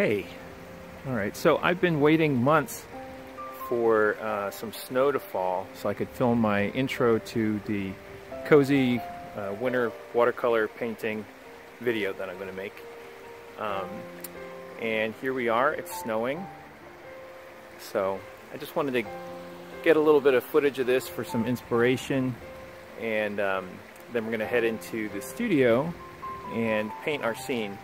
Hey, all right, so I've been waiting months for uh, some snow to fall so I could film my intro to the cozy uh, winter watercolor painting video that I'm going to make. Um, and here we are, it's snowing. So I just wanted to get a little bit of footage of this for some inspiration and um, then we're going to head into the studio and paint our scene.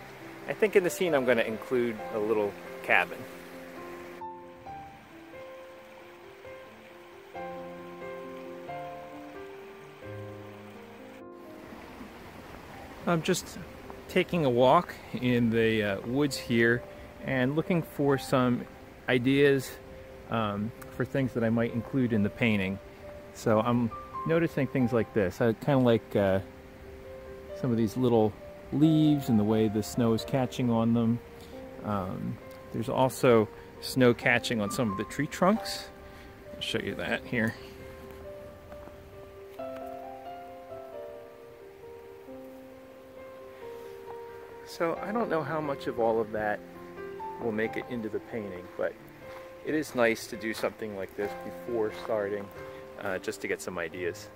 I think in the scene I'm going to include a little cabin. I'm just taking a walk in the uh, woods here and looking for some ideas um, for things that I might include in the painting. So I'm noticing things like this. I kind of like uh, some of these little leaves and the way the snow is catching on them. Um, there's also snow catching on some of the tree trunks. I'll show you that here. So I don't know how much of all of that will make it into the painting, but it is nice to do something like this before starting, uh, just to get some ideas.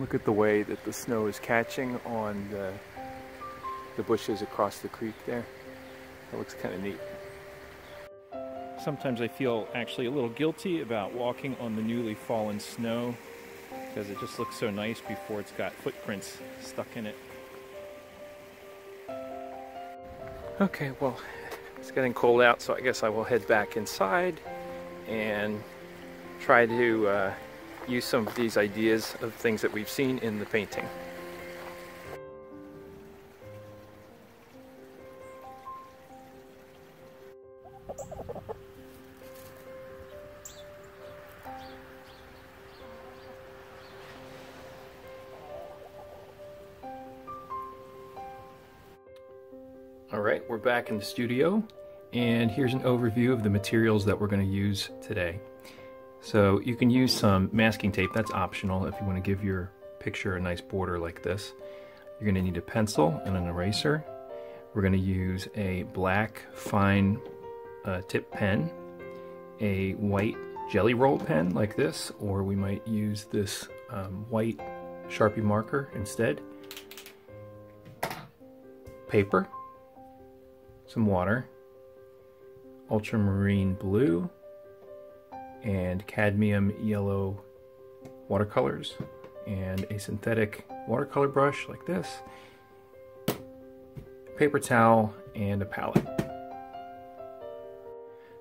Look at the way that the snow is catching on the, the bushes across the creek there. That looks kind of neat. Sometimes I feel actually a little guilty about walking on the newly fallen snow because it just looks so nice before it's got footprints stuck in it. Okay, well, it's getting cold out, so I guess I will head back inside and try to uh, use some of these ideas of things that we've seen in the painting. All right, we're back in the studio and here's an overview of the materials that we're going to use today. So you can use some masking tape, that's optional if you want to give your picture a nice border like this. You're going to need a pencil and an eraser. We're going to use a black fine uh, tip pen, a white Gelly Roll pen like this, or we might use this um, white Sharpie marker instead. Paper, some water, ultramarine blue, and cadmium yellow watercolors and a synthetic watercolor brush like this, paper towel, and a palette.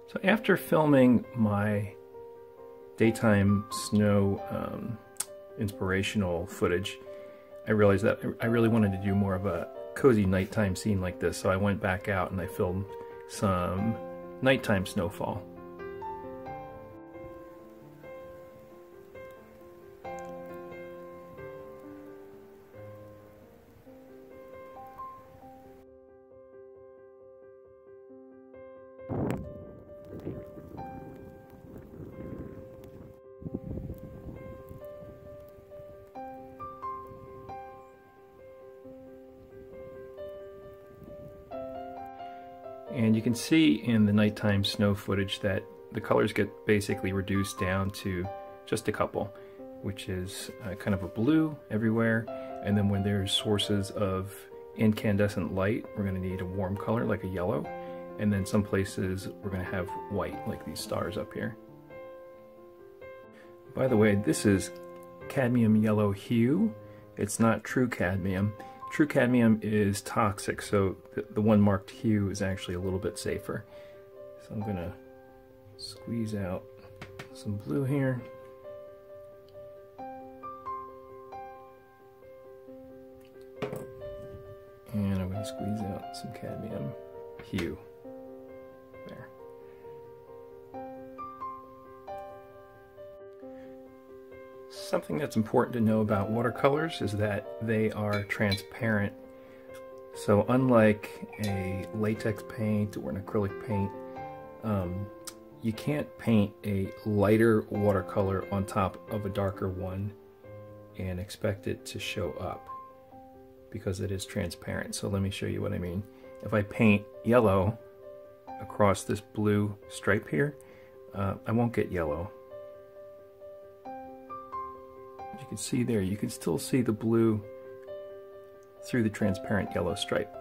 So after filming my daytime snow um, inspirational footage, I realized that I really wanted to do more of a cozy nighttime scene like this, so I went back out and I filmed some nighttime snowfall. You can see in the nighttime snow footage that the colors get basically reduced down to just a couple, which is uh, kind of a blue everywhere. And then when there's sources of incandescent light, we're going to need a warm color like a yellow. And then some places we're going to have white like these stars up here. By the way, this is cadmium yellow hue. It's not true cadmium. True cadmium is toxic, so the, one marked hue is actually a little bit safer. So I'm gonna squeeze out some blue here. And I'm gonna squeeze out some cadmium hue. Something that's important to know about watercolors is that they are transparent. So unlike a latex paint or an acrylic paint, um, you can't paint a lighter watercolor on top of a darker one and expect it to show up because it is transparent. So let me show you what I mean. If I paint yellow across this blue stripe here, uh, I won't get yellow. Can see there, you can still see the blue through the transparent yellow stripe.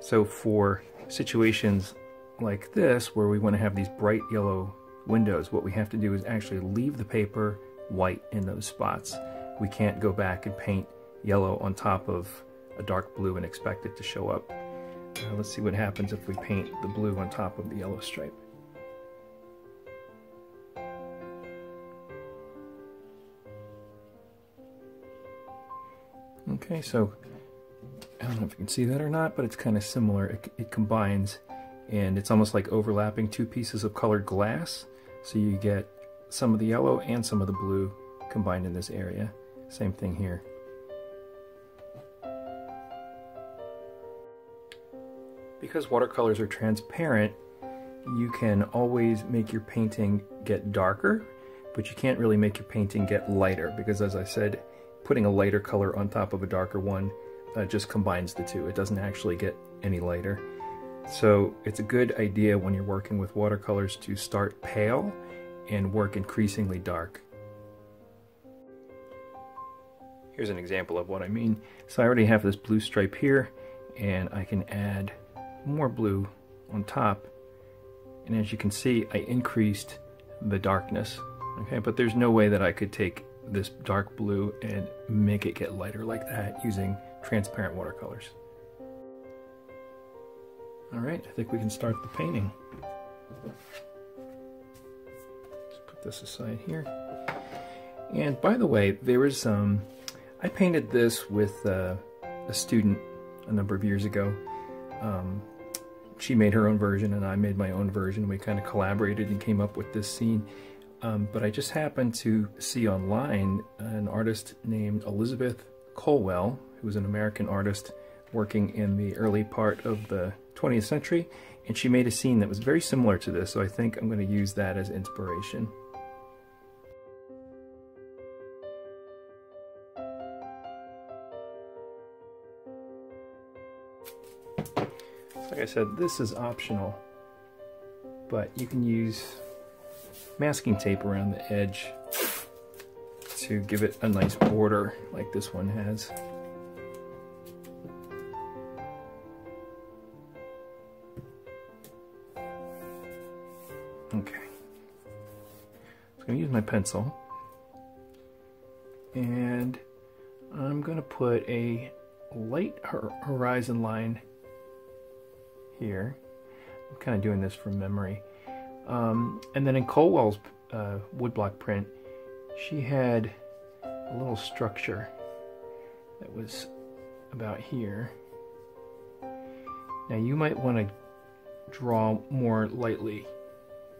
So for situations like this, where we want to have these bright yellow windows, what we have to do is actually leave the paper white in those spots. We can't go back and paint yellow on top of a dark blue and expect it to show up. Uh, let's see what happens if we paint the blue on top of the yellow stripe. Okay, so I don't know if you can see that or not, but it's kind of similar. It, it combines and it's almost like overlapping two pieces of colored glass. So you get some of the yellow and some of the blue combined in this area. Same thing here. Because watercolors are transparent, you can always make your painting get darker, but you can't really make your painting get lighter because as I said, putting a lighter color on top of a darker one uh, just combines the two. It doesn't actually get any lighter. So it's a good idea when you're working with watercolors to start pale and work increasingly dark. Here's an example of what I mean. So I already have this blue stripe here and I can add more blue on top. And as you can see, I increased the darkness. Okay, but there's no way that I could take this dark blue and make it get lighter like that using transparent watercolors. All right, I think we can start the painting. Let's put this aside here. And by the way, there was, um, I painted this with uh, a student a number of years ago. Um, she made her own version and I made my own version. We kind of collaborated and came up with this scene. Um, but I just happened to see online an artist named Elizabeth Colwell, who was an American artist working in the early part of the 20th century, and she made a scene that was very similar to this, so I think I'm going to use that as inspiration. Like I said, this is optional, but you can use masking tape around the edge to give it a nice border like this one has. Okay. I'm going to use my pencil. And I'm going to put a light horizon line here. I'm kind of doing this from memory. Um, and then in Colwell's uh, woodblock print, she had a little structure that was about here. Now you might want to draw more lightly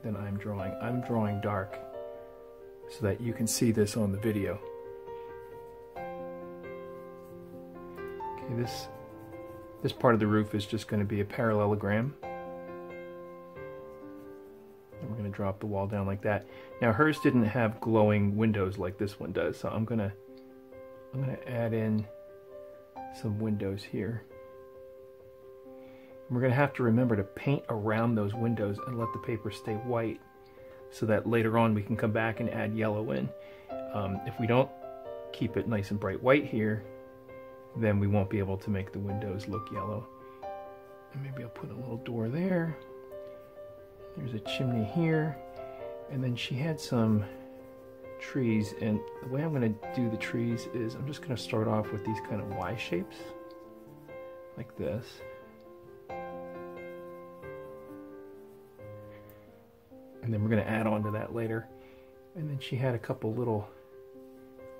than I'm drawing. I'm drawing dark so that you can see this on the video. Okay, this this part of the roof is just going to be a parallelogram. Drop the wall down like that. Now hers didn't have glowing windows like this one does, so I'm to I'm to add in some windows here. We're going to have to remember to paint around those windows and let the paper stay white so that later on we can come back and add yellow in. Um, if we don't keep it nice and bright white here, then we won't be able to make the windows look yellow. And maybe I'll put a little door there. There's a chimney here. And then she had some trees and the way I'm going to do the trees is I'm just going to start off with these kind of Y shapes like this. and then we're going to add on to that later. And then she had a couple little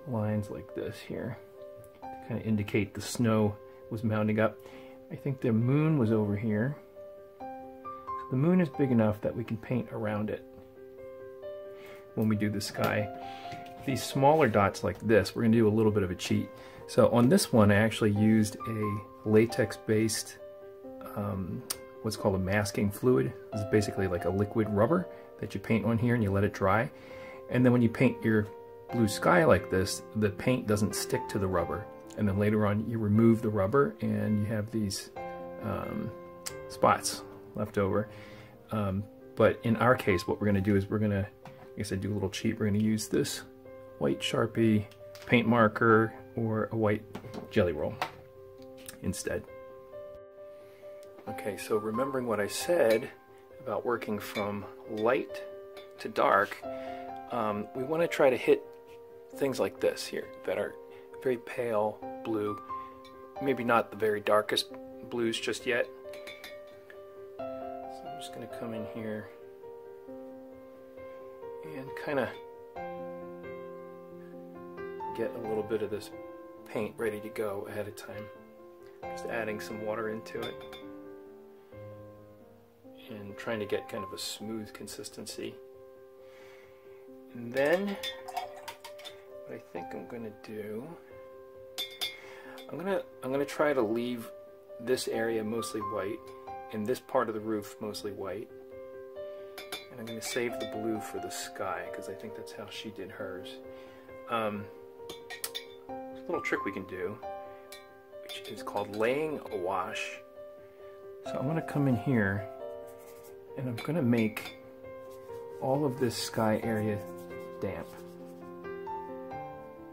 lines like this here to kind of indicate the snow was mounting up. I think the moon was over here. The moon is big enough that we can paint around it when we do the sky. These smaller dots like this, we're going to do a little bit of a cheat. So on this one, I actually used a latex-based um, what's called a masking fluid. Is basically like a liquid rubber that you paint on here and you let it dry. And then when you paint your blue sky like this, the paint doesn't stick to the rubber. And then later on you remove the rubber and you have these um, spots left over. Um, but in our case, what we're going to do is we're going to, I guess I do a little cheat, we're going to use this white Sharpie paint marker or a white Gelly Roll instead. Okay, so remembering what I said about working from light to dark, um, we want to try to hit things like this here that are very pale blue, maybe not the very darkest blues just yet. Just going to come in here and kind of get a little bit of this paint ready to go ahead of time. Just adding some water into it and trying to get kind of a smooth consistency. And then what I think I'm going to do, I'm going to I'm going to try to leave this area mostly white and this part of the roof mostly white. And I'm going to save the blue for the sky because I think that's how she did hers. Um, a little trick we can do, which is called laying a wash. So I'm going to come in here and I'm going to make all of this sky area damp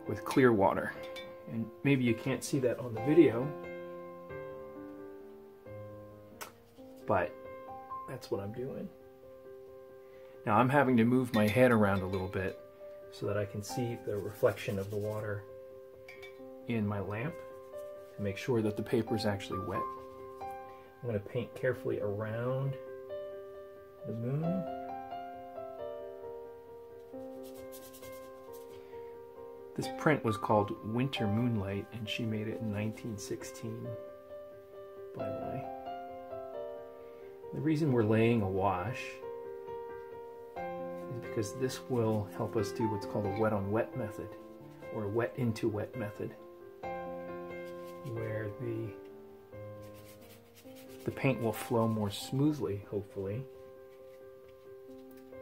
with clear water. And maybe you can't see that on the video, but that's what I'm doing. Now I'm having to move my head around a little bit so that I can see the reflection of the water in my lamp to make sure that the paper is actually wet. I'm going to paint carefully around the moon. This print was called Winter Moonlight and she made it in 1916, by way. The reason we're laying a wash is because this will help us do what's called a wet on wet method or a wet into wet method where the the paint will flow more smoothly, hopefully,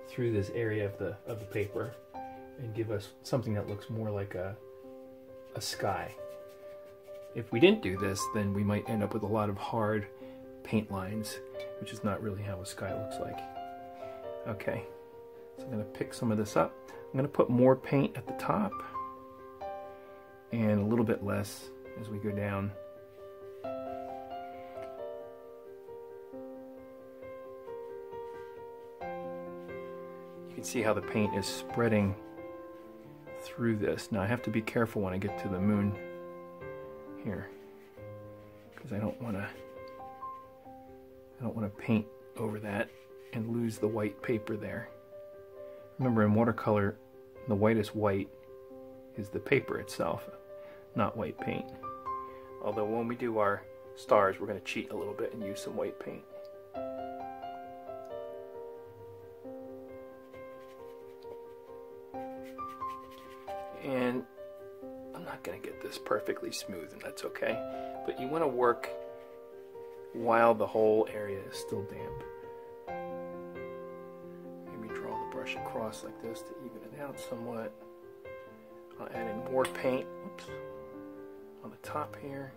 through this area of the of the paper and give us something that looks more like a a sky. If we didn't do this, then we might end up with a lot of hard paint lines, which is not really how a sky looks like. Okay, so I'm going to pick some of this up. I'm going to put more paint at the top and a little bit less as we go down. You can see how the paint is spreading through this. Now I have to be careful when I get to the moon here because I don't want to I don't want to paint over that and lose the white paper there. Remember in watercolor the whitest white is the paper itself, not white paint. Although when we do our stars, we're going to cheat a little bit and use some white paint. And I'm not going to get this perfectly smooth, and that's okay. But you want to work while the whole area is still damp. Maybe draw the brush across like this to even it out somewhat. I'll add in more paint. Oops on the top here.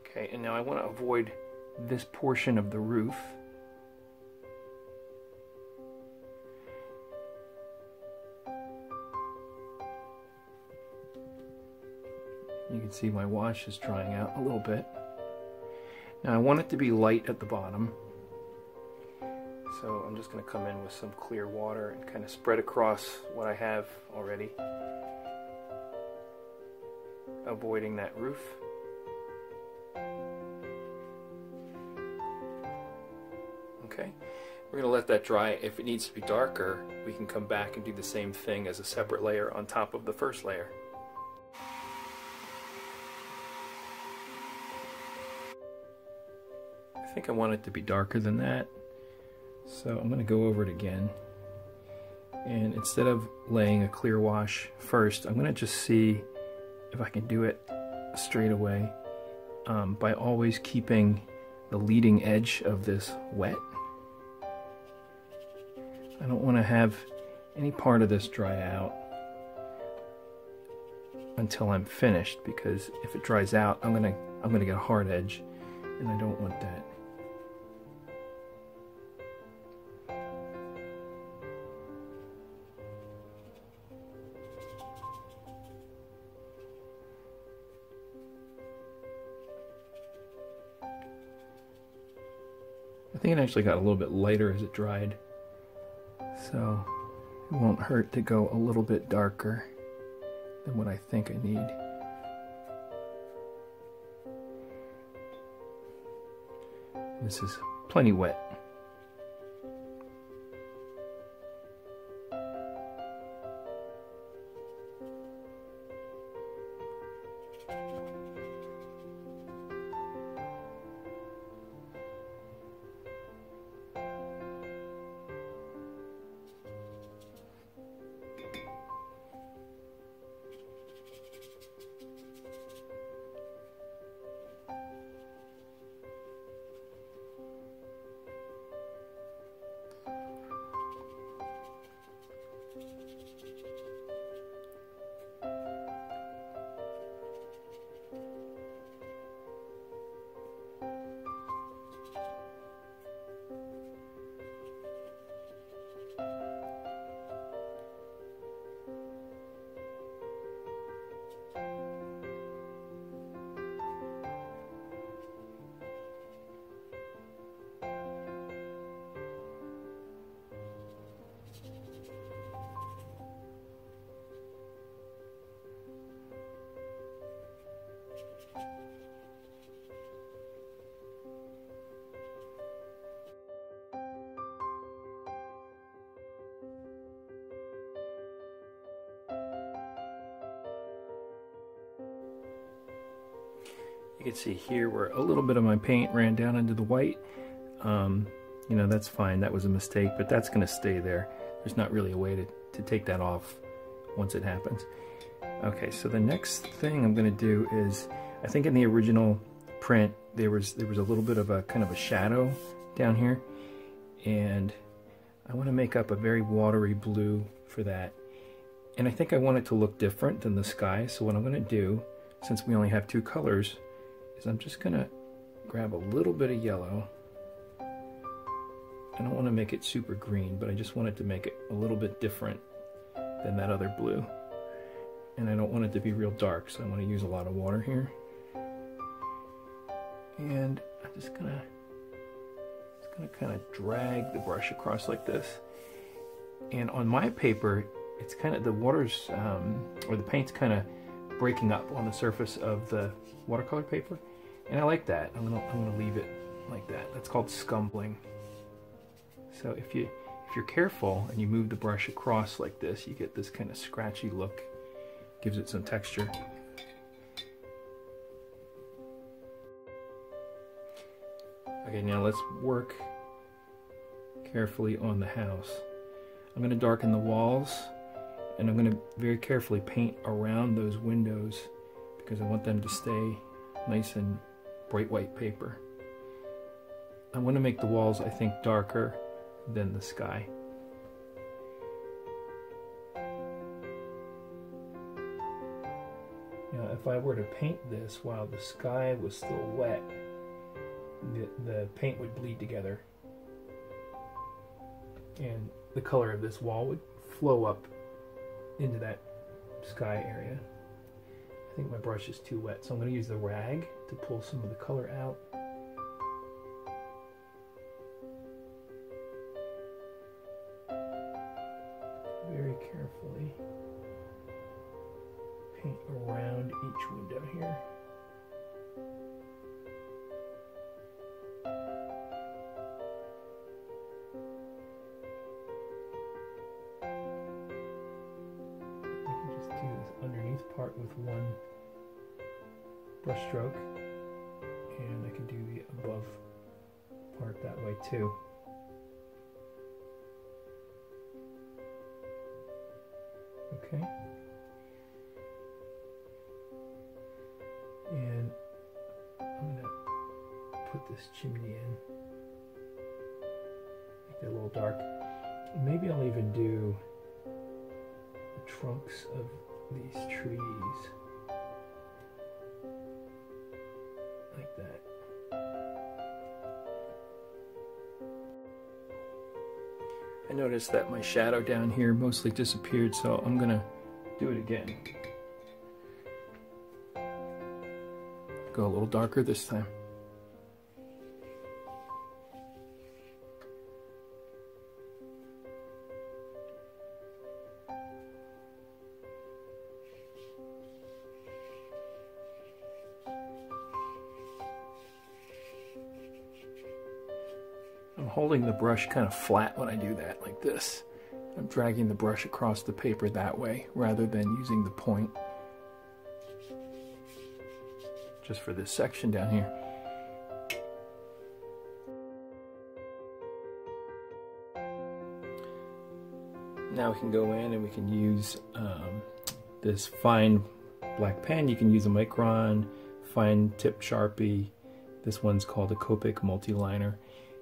Okay, and now I want to avoid this portion of the roof. Can see my wash is drying out a little bit. Now I want it to be light at the bottom. So I'm just going to come in with some clear water and kind of spread across what I have already. Avoiding that roof. Okay, we're going to let that dry. If it needs to be darker, we can come back and do the same thing as a separate layer on top of the first layer. Think I want it to be darker than that. So I'm going to go over it again. And instead of laying a clear wash first, I'm going to just see if I can do it straight away um, by always keeping the leading edge of this wet. I don't want to have any part of this dry out until I'm finished because if it dries out I'm gonna I'm gonna get a hard edge and I don't want that. It actually got a little bit lighter as it dried. So it won't hurt to go a little bit darker than what I think I need. This is plenty wet. You can see here where a little bit of my paint ran down into the white. Um, you know, that's fine. That was a mistake, but that's going to stay there. There's not really a way to, to take that off once it happens. Okay, so the next thing I'm going to do is, I think in the original print, there was there was a little bit of a kind of a shadow down here. And I want to make up a very watery blue for that. And I think I want it to look different than the sky. So what I'm going to do, since we only have two colors, is I'm just going to grab a little bit of yellow. I don't want to make it super green, but I just want it to make it a little bit different than that other blue. And I don't want it to be real dark, so I want to use a lot of water here. And I'm just gonna, just gonna kind of drag the brush across like this. And on my paper, it's kind of the water's um, or the paint's kind of breaking up on the surface of the watercolor paper. And I like that. I'm gonna I'm gonna leave it like that. That's called scumbling. So if you if you're careful and you move the brush across like this, you get this kind of scratchy look. Gives it some texture. Okay, now let's work carefully on the house. I'm going to darken the walls and I'm going to very carefully paint around those windows because I want them to stay nice and bright white paper. I want to make the walls, I think, darker than the sky. Now, if I were to paint this while the sky was still wet, the, the paint would bleed together. And the color of this wall would flow up into that sky area. I think my brush is too wet, so I'm going to use the rag to pull some of the color out. Very carefully paint around each window here. Can just do this underneath part with one brush stroke and I can do the above part that way too. Okay. And I'm to put this chimney in. Make it a little dark. Maybe I'll even do the trunks of these trees. I noticed that my shadow down here mostly disappeared, so I'm gonna do it again. Go a little darker this time. Holding the brush kind of flat when I do that, like this. I'm dragging the brush across the paper that way rather than using the point. Just for this section down here. Now we can go in and we can use um, this fine black pen. You can use a Micron fine tip Sharpie. This one's called a Copic multiliner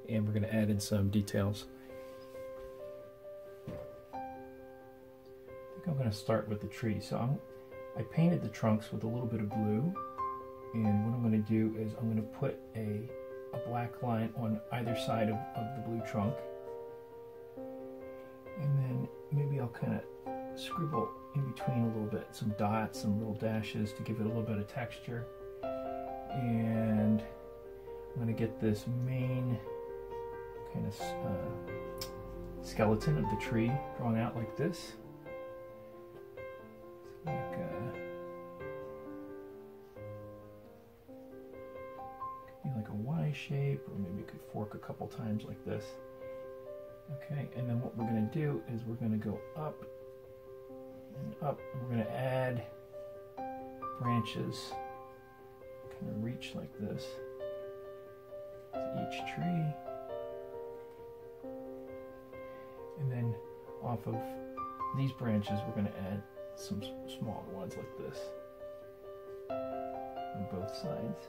and we're going to add in some details. I think I'm going to start with the tree. So I'm, I painted the trunks with a little bit of blue and what I'm going to do is I'm going to put a, a black line on either side of, of the blue trunk and then maybe I'll kind of scribble in between a little bit, some dots, some little dashes to give it a little bit of texture and I'm going to get this main kind of uh, skeleton of the tree drawn out like this. Like a, could be like a Y shape, or maybe you could fork a couple times like this. Okay, and then what we're going to do is we're going to go up and up. And we're going to add branches, kind of reach like this to each tree. And then off of these branches, we're going to add some smaller ones like this on both sides.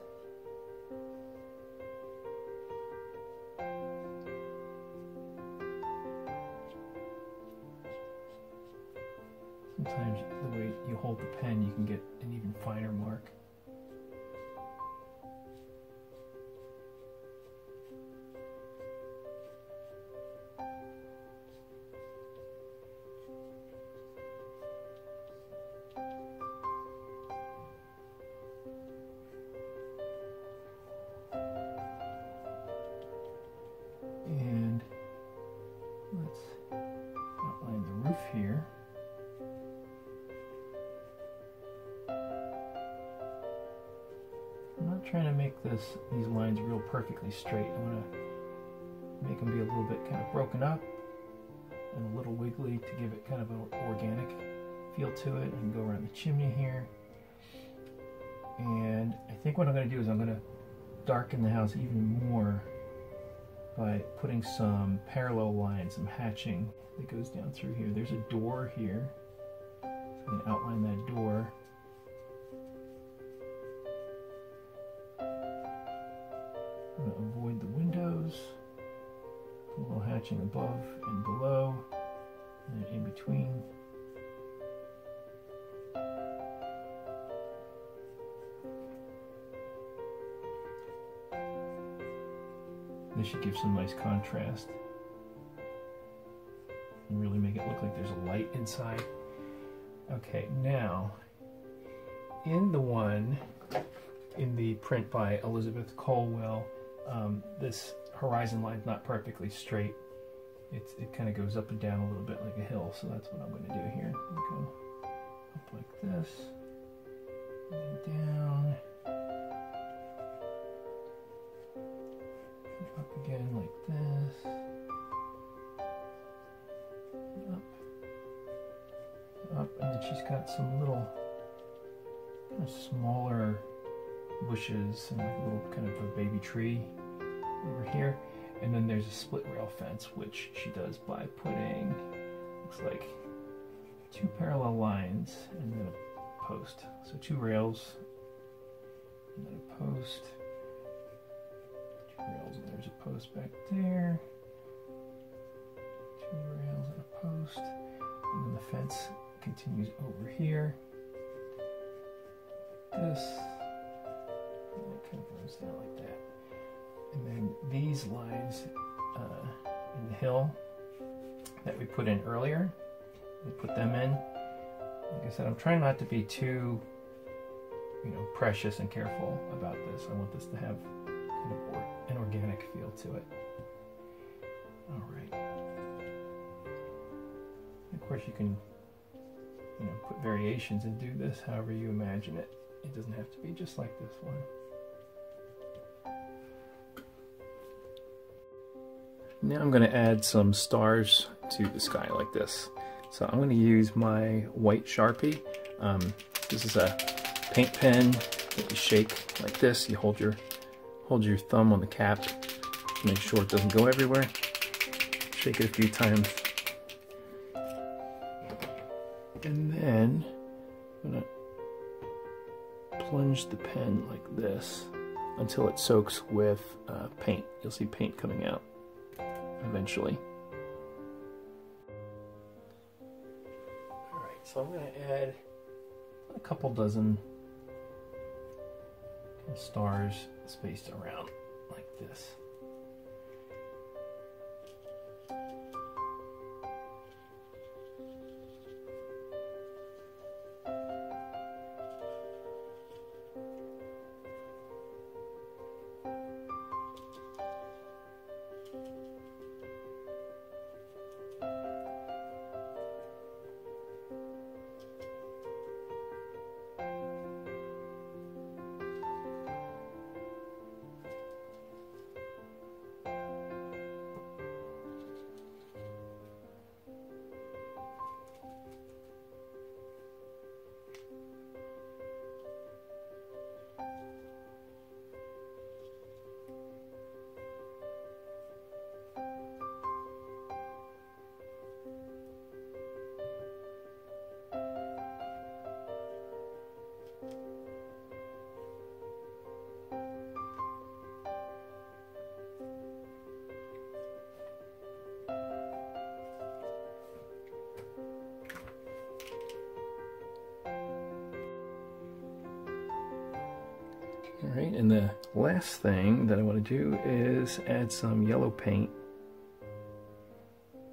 Sometimes the way you hold the pen, you can get an even finer mark. This these lines real perfectly straight. I want to make them be a little bit kind of broken up and a little wiggly to give it kind of an organic feel to it. And go around the chimney here. And I think what I'm going to do is I'm going to darken the house even more by putting some parallel lines, some hatching that goes down through here. There's a door here. So I'm going to outline that door. Going to avoid the windows. A little hatching above and below and in between. This should give some nice contrast and really make it look like there's a light inside. Okay, now in the one in the print by Elizabeth Colwell, um, this horizon line's not perfectly straight. It's, it kind of goes up and down a little bit like a hill, so that's what I'm going to do here. Go up like this, and down. up again like this. Up. Up, and then she's got some little kind of smaller bushes and like a little kind of a baby tree over here. And then there's a split rail fence, which she does by putting, looks like two parallel lines and then a post. So two rails and then a post Two rails and there's a post back there. Two rails and a post. And then the fence continues over here. This. And it kind of goes down like that. And then these lines uh, in the hill that we put in earlier, we put them in. Like I said, I'm trying not to be too, you know, precious and careful about this. I want this to have kind of or an organic feel to it. All right. Of course, you can, you know, put variations and do this however you imagine it. It doesn't have to be just like this one. Now I'm going to add some stars to the sky like this. So I'm going to use my white Sharpie. Um, this is a paint pen that you shake like this. You hold your hold your thumb on the cap to make sure it doesn't go everywhere. Shake it a few times. And then I'm going to plunge the pen like this until it soaks with uh, paint. You'll see paint coming out eventually. Alright, so I'm going to add a couple dozen stars spaced around like this. Right, and the last thing that I want to do is add some yellow paint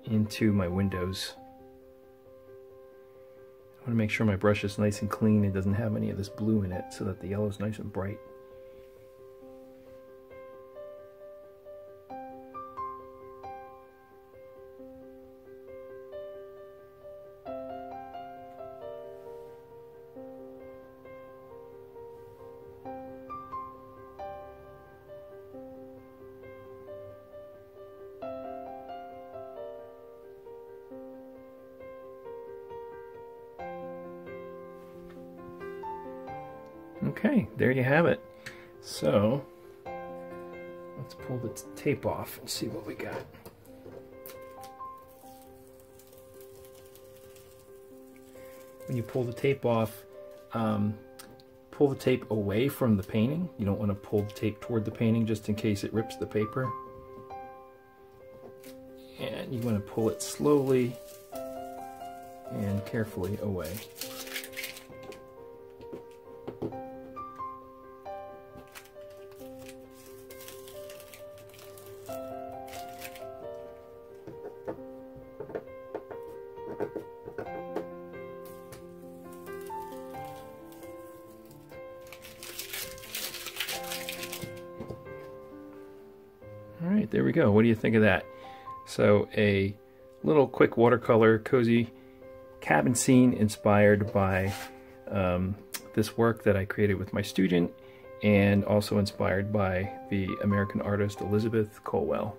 into my windows. I want to make sure my brush is nice and clean and doesn't have any of this blue in it so that the yellow is nice and bright. Okay, there you have it. So, let's pull the tape off and see what we got. When you pull the tape off, um, pull the tape away from the painting. You don't want to pull the tape toward the painting just in case it rips the paper. And you want to pull it slowly and carefully away. Right, there we go. What do you think of that? So a little quick watercolor cozy cabin scene inspired by um, this work that I created with my student and also inspired by the American artist Elizabeth Colwell.